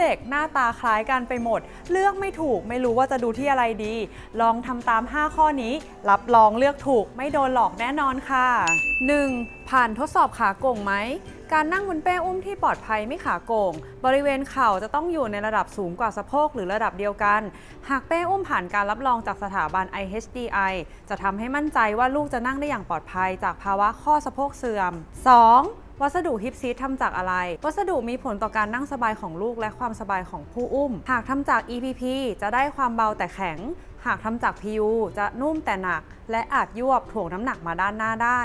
เด็กหน้าตาคล้ายกันไปหมด เลือกไม่ถูกไม่รู้ว่าจะดูที่อะไรดี ลองทำตาม 5 ข้อนี้ รับรองเลือกถูกไม่โดนหลอกแน่นอนค่ะ 1. ผ่านทดสอบขาโก่งไหมการนั่งบนเป้อุ้มที่ปลอดภัยไม่ขาโก่ง บริเวณเข่าจะต้องอยู่ในระดับสูงกว่าสะโพกหรือระดับเดียวกัน หากเป้อุ้มผ่านการรับรองจากสถาบัน IHDI จะทำให้มั่นใจว่าลูกจะนั่งได้อย่างปลอดภัยจากภาวะข้อสะโพกเสื่อม 2. วัสดุฮิปซีททำจากอะไร วัสดุมีผลต่อการนั่งสบายของลูกและความสบายของผู้อุ้ม หากทำจาก EPP จะได้ความเบาแต่แข็ง หากทำจาก PU จะนุ่มแต่หนัก และอาจยวบถ่วงน้ำหนักมาด้านหน้าได้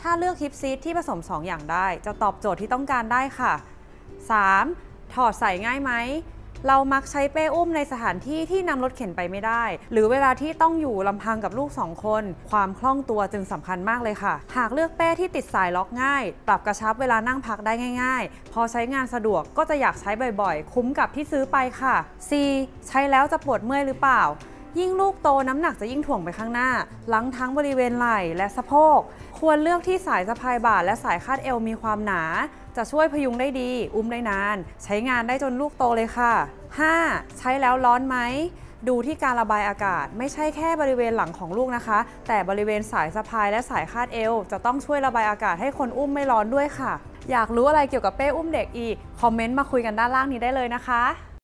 ถ้าเลือกฮิปซีทที่ผสม 2 อย่างได้ จะตอบโจทย์ที่ต้องการได้ค่ะ 3. ถอดใส่ง่ายไหม เรามักใช้เป้อุ้มในสถานที่ที่นำรถเข็นไปไม่ได้ หรือเวลาที่ต้องอยู่ลำพังกับลูก 2 คน ความคล่องตัวจึงสำคัญมากเลยค่ะ หากเลือกเป้ที่ติดสายล็อกง่าย ปรับกระชับเวลานั่งพักได้ง่าย ๆ พอใช้งานสะดวกก็จะอยากใช้บ่อยๆ คุ้มกับที่ซื้อไปค่ะ C ใช้แล้วจะปวดเมื่อยหรือเปล่า ยิ่งลูกโตน้ำหนักจะยิ่งถ่วงไปข้างหน้า หลังทั้งบริเวณไหล่และสะโพก ควรเลือกที่สายสะพายบ่าและสายคาดเอวมีความหนา จะช่วยพยุงได้ดี อุ้มได้นาน ใช้งานได้จนลูกโตเลยค่ะ 5. ใช้แล้วร้อนไหมดูที่การระบายอากาศไม่ใช่แค่บริเวณหลังของลูกนะคะ แต่บริเวณสายสะพายและสายคาดเอว จะต้องช่วยระบายอากาศให้คนอุ้มไม่ร้อนด้วยค่ะ อยากรู้อะไรเกี่ยวกับเป้อุ้มเด็กอีก คอมเมนต์มาคุยกันด้านล่างนี้ได้เลยนะคะ